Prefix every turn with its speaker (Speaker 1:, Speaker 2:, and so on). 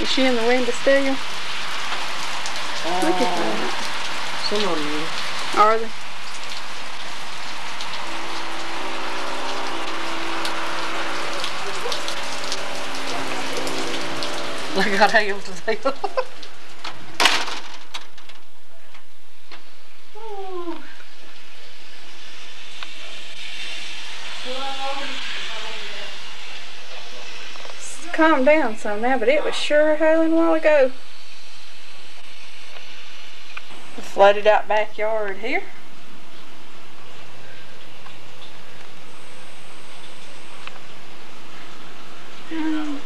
Speaker 1: Is she in the window still? Uh, Look at that.
Speaker 2: Some of them.
Speaker 1: Are they?
Speaker 2: Like got hail today.
Speaker 1: It's calmed down some now, but it was sure hailing a while ago. The flooded out backyard here. Um.